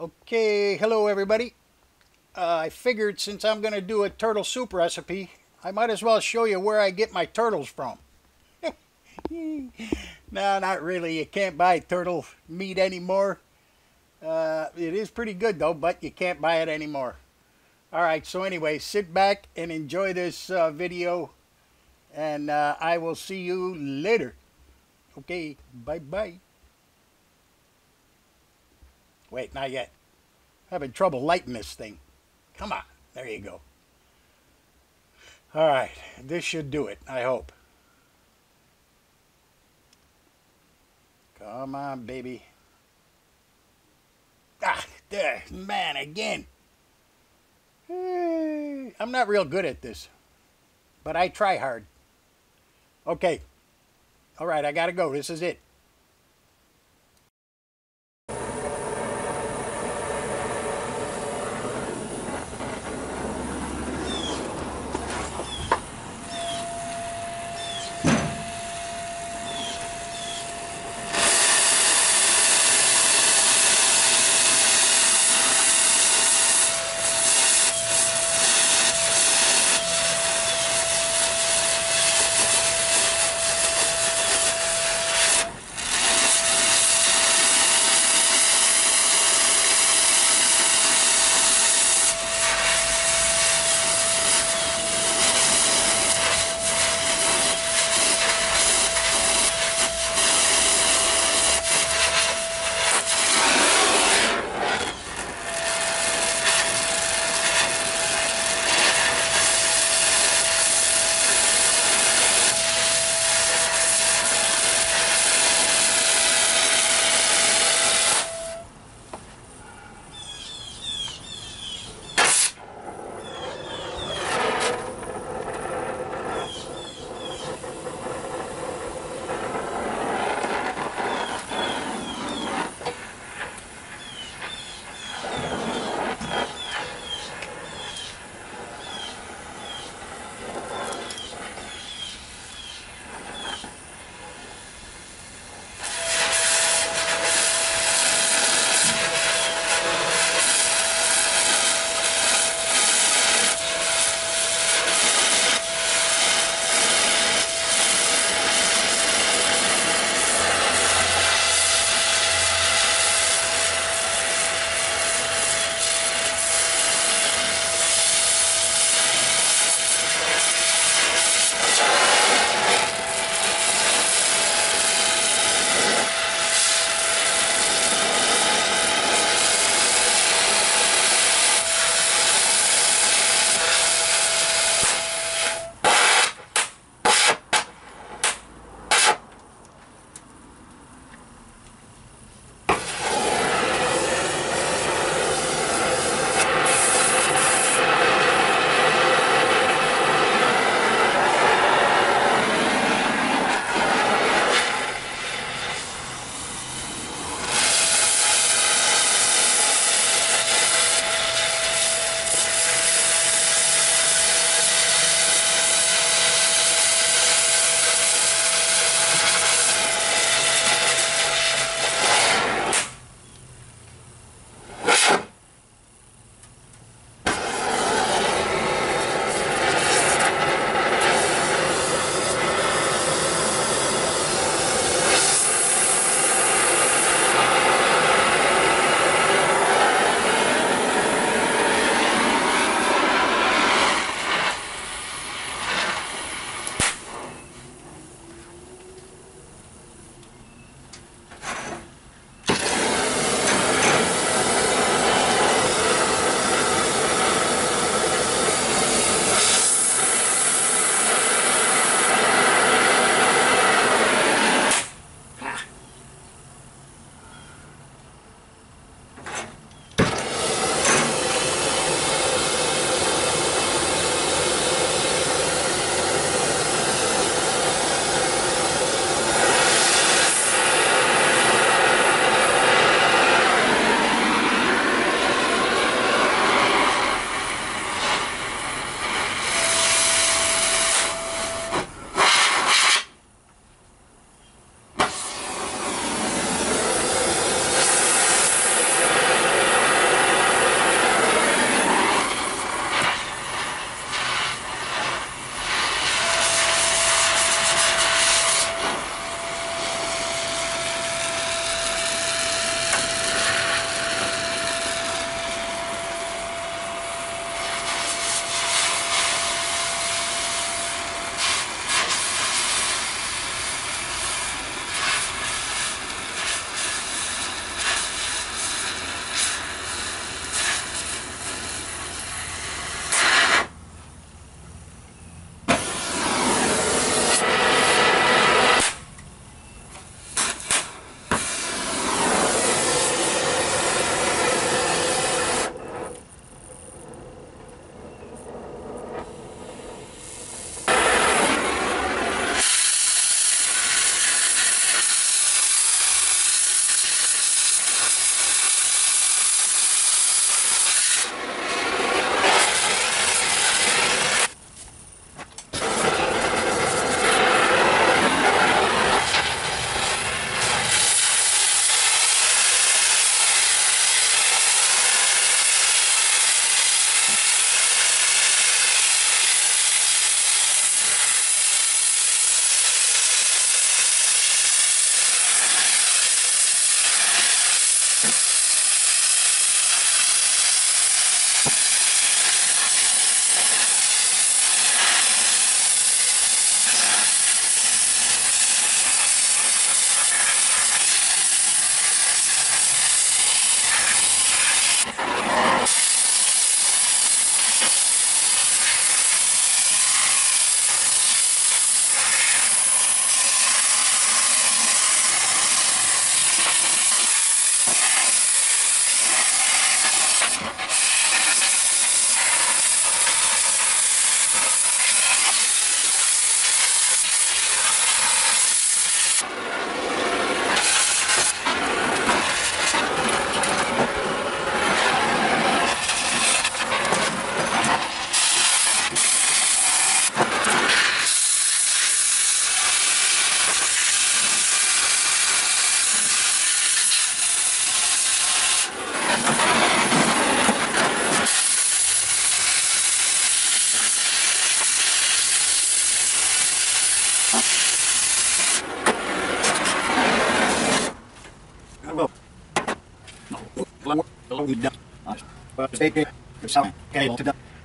Okay, hello everybody. Uh, I figured since I'm going to do a turtle soup recipe, I might as well show you where I get my turtles from. no, not really. You can't buy turtle meat anymore. Uh, it is pretty good though, but you can't buy it anymore. Alright, so anyway, sit back and enjoy this uh, video, and uh, I will see you later. Okay, bye-bye. Wait, not yet. Having trouble lighting this thing. Come on. There you go. All right. This should do it, I hope. Come on, baby. Ah, there. Man, again. I'm not real good at this, but I try hard. Okay. All right, I got to go. This is it.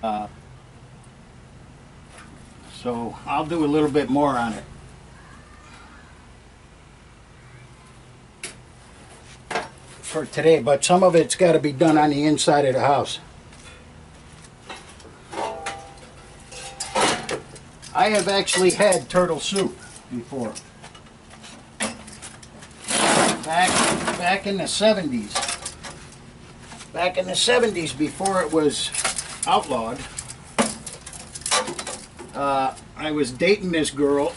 Uh, so I'll do a little bit more on it. For today, but some of it's got to be done on the inside of the house. I have actually had turtle soup before. Back back in the 70s. Back in the 70s before it was outlawed. Uh, I was dating this girl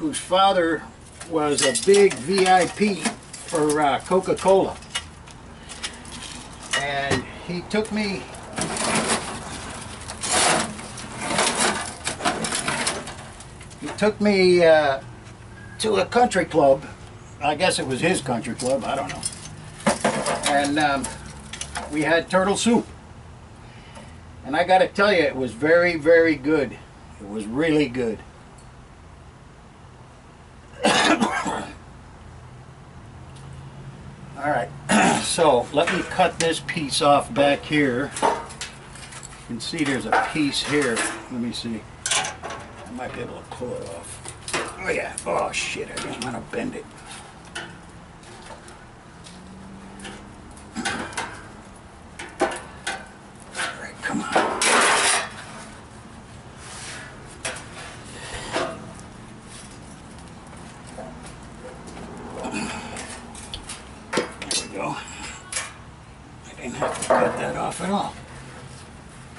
whose father was a big VIP for uh, Coca-Cola. And he took me he took me uh, to a country club. I guess it was his country club, I don't know. And um, we had turtle soup. And I got to tell you, it was very, very good. It was really good. All right, so let me cut this piece off back here. You can see there's a piece here. Let me see. I might be able to pull it off. Oh yeah, oh shit, I just want to bend it. All right, come on. There we go. I didn't have to cut that off at all.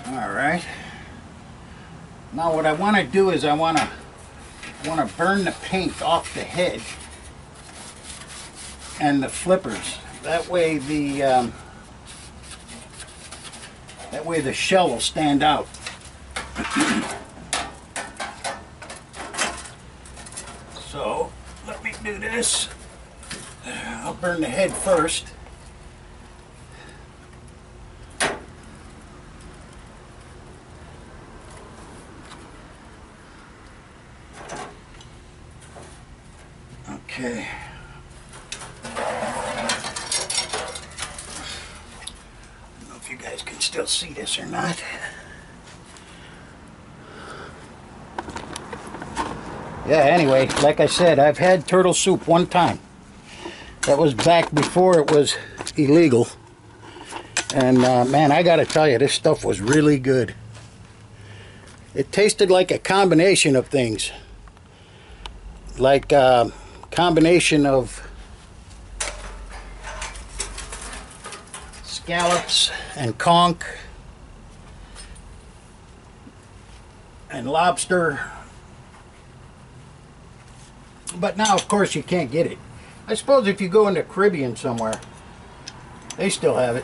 All right. Now what I to do is I want to want to burn the paint off the head and the flippers. That way the um, that way the shell will stand out. so let me do this. I'll burn the head first. Okay. I don't know if you guys can still see this or not. Yeah, anyway, like I said, I've had turtle soup one time. That was back before it was illegal. And uh, man, I gotta tell you, this stuff was really good. It tasted like a combination of things. Like a uh, combination of scallops and conch and lobster. But now, of course, you can't get it. I suppose if you go into the Caribbean somewhere, they still have it.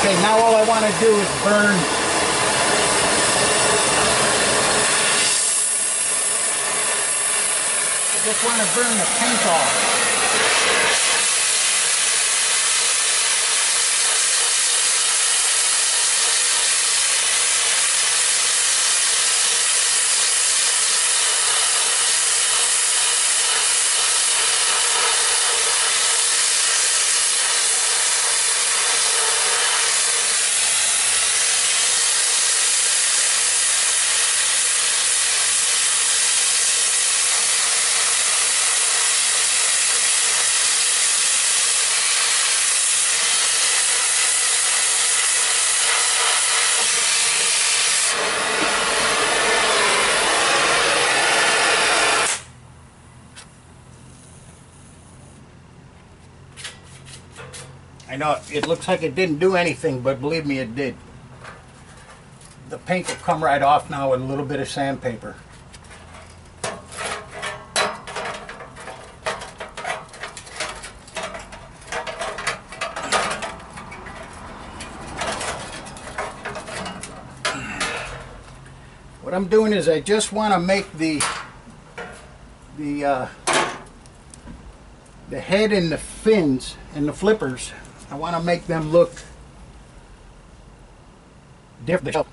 Okay, now all I want to do is burn I just want to burn the paint off. Know it looks like it didn't do anything, but believe me, it did. The paint will come right off now with a little bit of sandpaper. What I'm doing is I just want to make the the uh, the head and the fins and the flippers. I want to make them look different.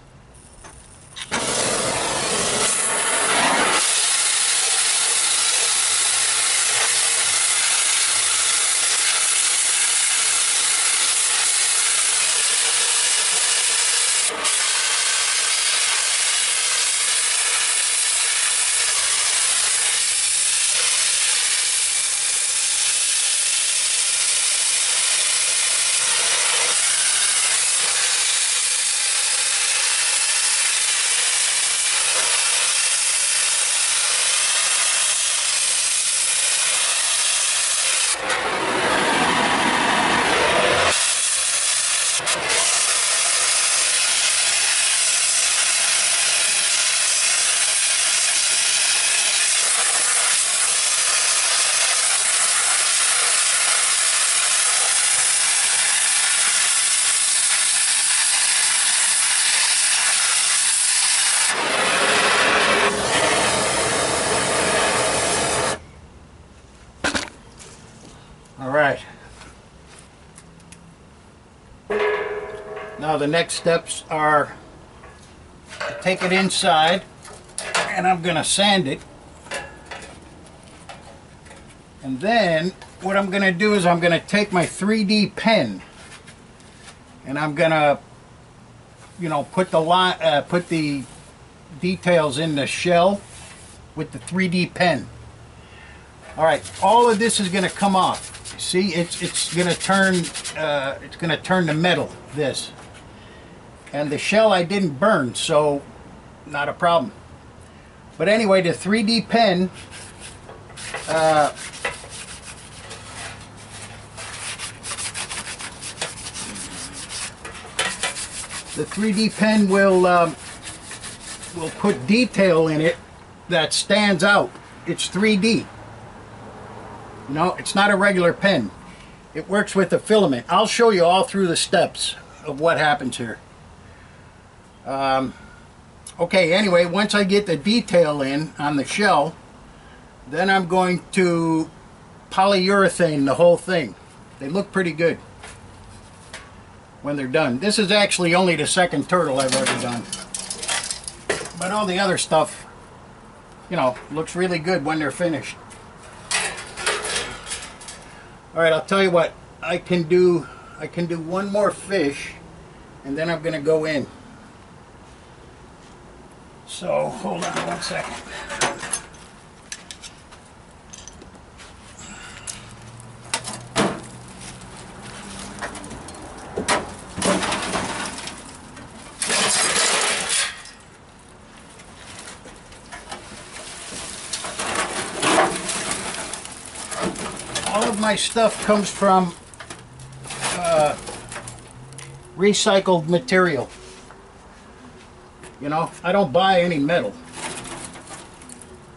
All right. Now the next steps are to take it inside and I'm going to sand it. And then what I'm going to do is I'm going to take my 3D pen and I'm going to you know put the line uh, put the details in the shell with the 3D pen. All right, all of this is going to come off. See, it's it's going to turn uh, it's going to turn to metal. This, and the shell I didn't burn, so not a problem. But anyway, the 3D pen. Uh, the 3D pen will um, will put detail in it that stands out. It's 3D. No, it's not a regular pen. It works with the filament. I'll show you all through the steps of what happens here. Um, okay, anyway, once I get the detail in on the shell, then I'm going to polyurethane the whole thing. They look pretty good when they're done. This is actually only the second turtle I've ever done. But all the other stuff, you know, looks really good when they're finished. All right, I'll tell you what. I can do I can do one more fish and then I'm going to go in. So, hold on one second. all of my stuff comes from uh, recycled material. You know, I don't buy any metal.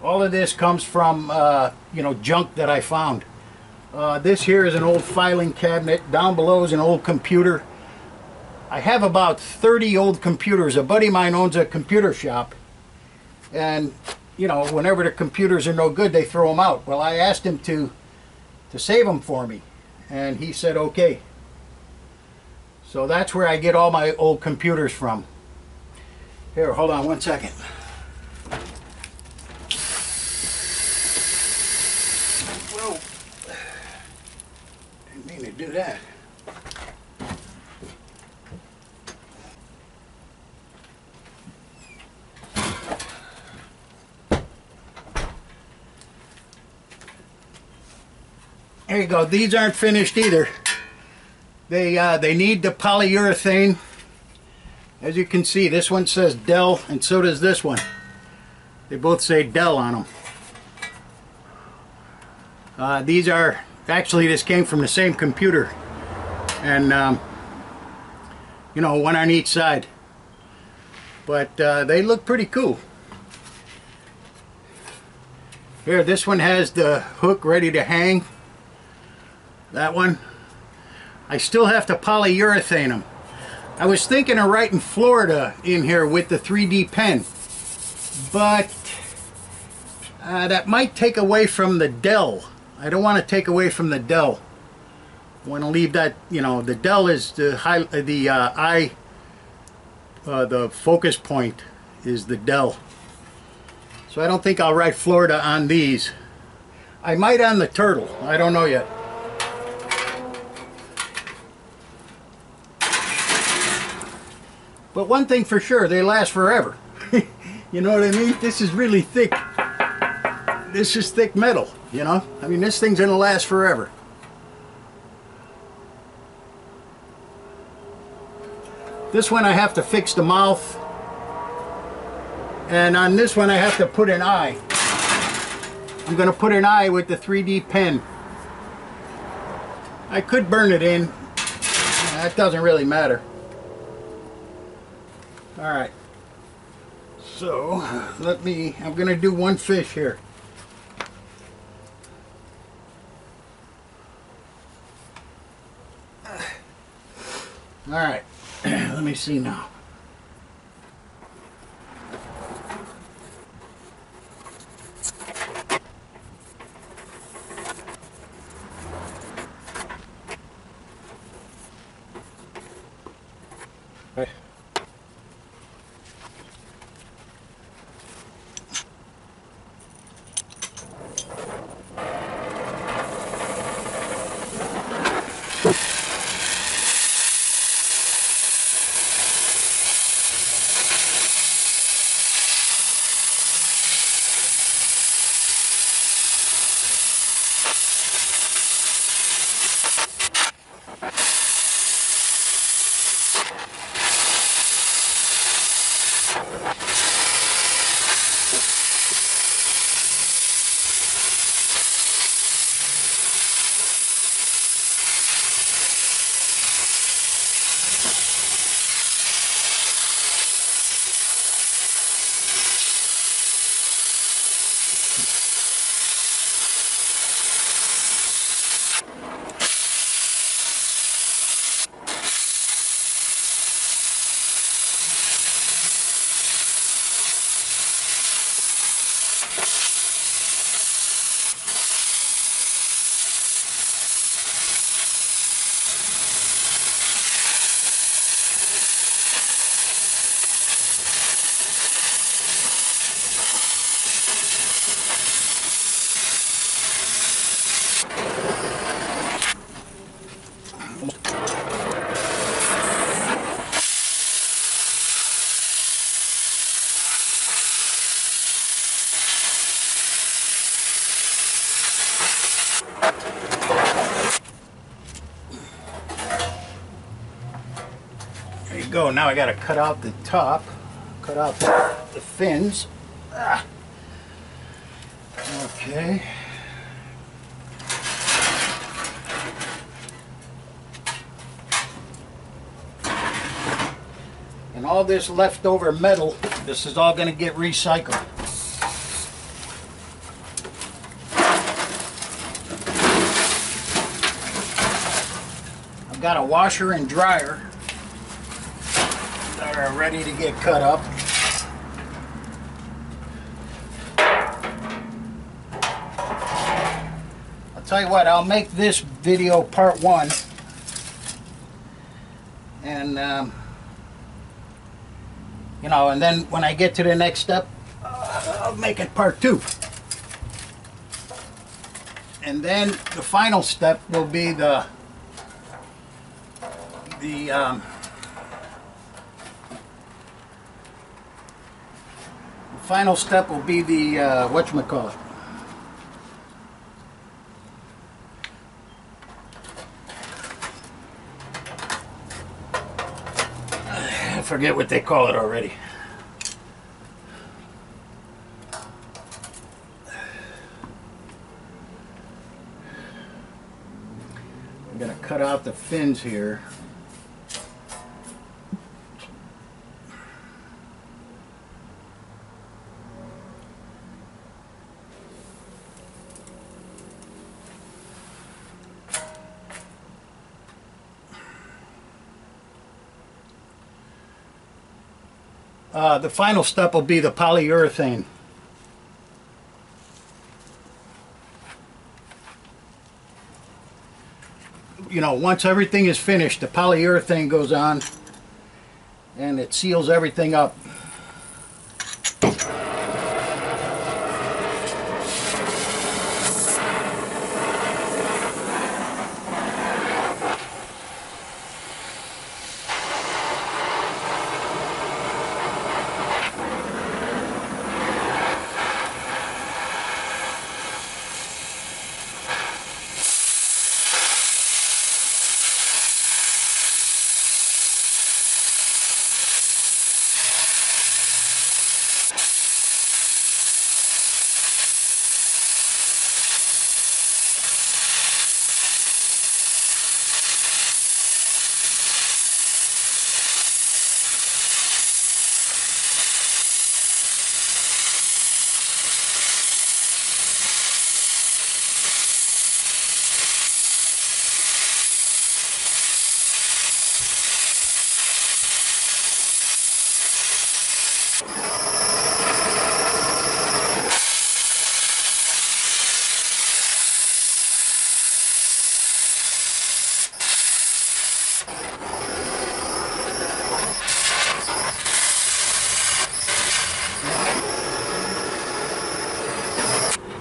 All of this comes from, uh, you know, junk that I found. Uh, this here is an old filing cabinet. Down below is an old computer. I have about 30 old computers. A buddy of mine owns a computer shop. And, you know, whenever the computers are no good, they throw them out. Well, I asked him to to save them for me. And he said, okay. So that's where I get all my old computers from. Here, hold on one second. Whoa. Didn't mean to do that. There you go. These aren't finished either. They uh, they need the polyurethane. As you can see, this one says Dell, and so does this one. They both say Dell on them. Uh, these are actually this came from the same computer. and um, you know one on each side but uh, they look pretty cool here this one has the hook ready to hang that one I still have to polyurethane them I was thinking of writing Florida in here with the 3D pen but uh, that might take away from the Dell I don't want to take away from the Dell I want to leave that, you know, the Dell is the high, the uh, eye, uh, the focus point is the Dell. So I don't think I'll write Florida on these. I might on the turtle. I don't know yet. But one thing for sure, they last forever. you know what I mean? This is really thick. This is thick metal, you know? I mean, this thing's to last forever. This one I have to fix the mouth. And on this one I have to put an eye. I'm to put an eye with the 3D pen. I could burn it in. That doesn't really matter. Alright. So, let me, I'm going to do one fish here. Alright. Let me see now. I got to cut out the top, cut out the, the fins. Ah. Okay. And all this leftover metal, this is all going to get recycled. I've got a washer and dryer that are ready to get cut up. I'll tell you what, I'll make this video part one. And, um, you know, and then when I get to the next step, uh, I'll make it part two. And then the final step will be the, the, um, final step will be the uh, whatchamacallit. I forget what they call it already. I'm going to cut out the fins here. The final step will be the polyurethane. You know, once everything is finished, the polyurethane goes on and it seals everything up.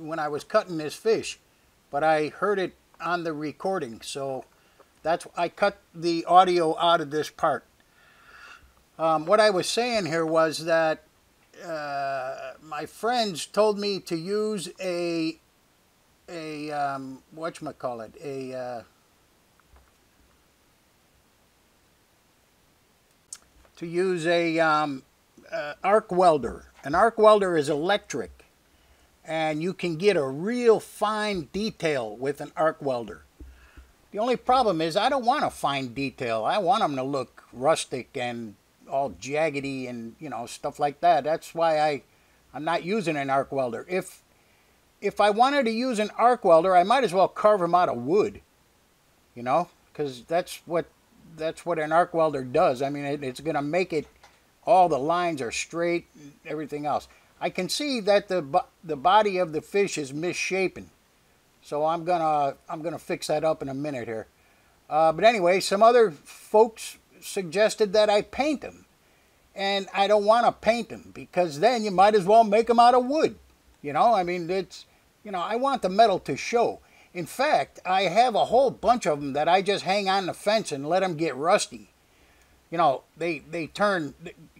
when I was cutting this fish, but I heard it on the recording. So that's I cut the audio out of this part. Um, what I was saying here was that uh, my friends told me to use a a um, what call it a uh, to use a um, uh, arc welder. An arc welder is electric and you can get a real fine detail with an arc welder. The only problem is I don't want a fine detail. I want them to look rustic and all jaggedy and you know stuff like that. That's why I I'm not using an arc welder. If if I wanted to use an arc welder, I might as well carve them out of wood. You know, because that's what that's what an arc welder does. I mean, it, it's going to make it all the lines are straight everything else. I can see that the the body of the fish is misshapen. So I'm gonna I'm gonna fix that up in a minute here. Uh, but anyway, some other folks suggested that I paint them, and I don't want to paint them because then you might as well make them out of wood. You know, I mean it's you know I want the metal to show. In fact, I have a whole bunch of them that I just hang on the fence and let them get rusty. You know, they they turn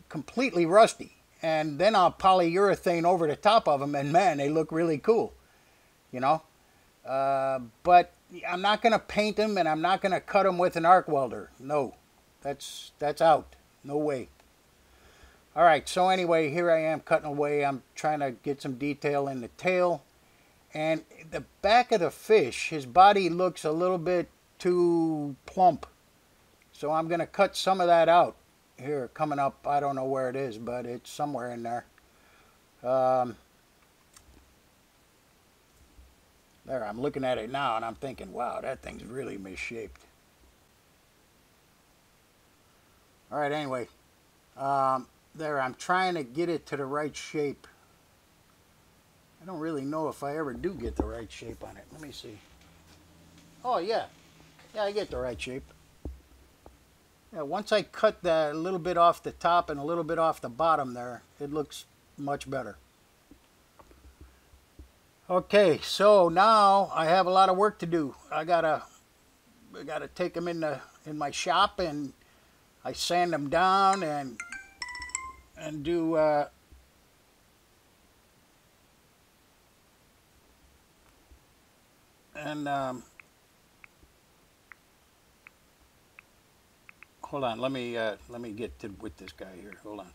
completely rusty and then I'll polyurethane over the top of them, and man, they look really cool, you know. Uh, but I'm not going to paint them, and I'm not going to cut them with an arc welder. No, that's that's out. No way. All right, so anyway, here I am cutting away. I'm trying to get some detail in the tail. And the back of the fish, his body looks a little bit too plump. So I'm going to cut some of that out here coming up. I don't know where it is, but it's somewhere in there. Um, there, I'm looking at it now and I'm thinking, wow, that thing's really misshaped. All right, anyway, um, there, I'm trying to get it to the right shape. I don't really know if I ever do get the right shape on it. Let me see. Oh, yeah. Yeah, I get the right shape. Yeah, once I cut that a little bit off the top and a little bit off the bottom there, it looks much better. Okay, so now I have a lot of work to do. I gotta I got to take them in the in my shop and I sand them down and and do uh, and um, hold on let me uh, let me get to with this guy here. Hold on.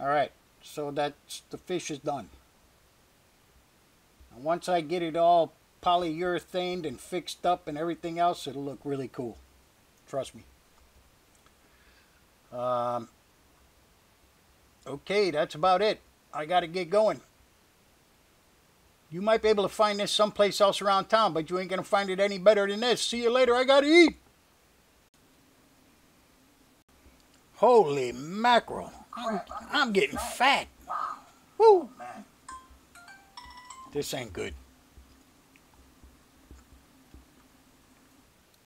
All right so that's the fish is done. And once I get it all polyurethaned and fixed up and everything else it'll look really cool. Trust me. Um, okay that's about it. I got to get going you might be able to find this someplace else around town, but you ain't going to find it any better than this. See you later. I got to eat. Holy mackerel. I'm, I'm getting fat. Woo. This ain't good.